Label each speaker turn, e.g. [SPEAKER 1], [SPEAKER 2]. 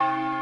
[SPEAKER 1] you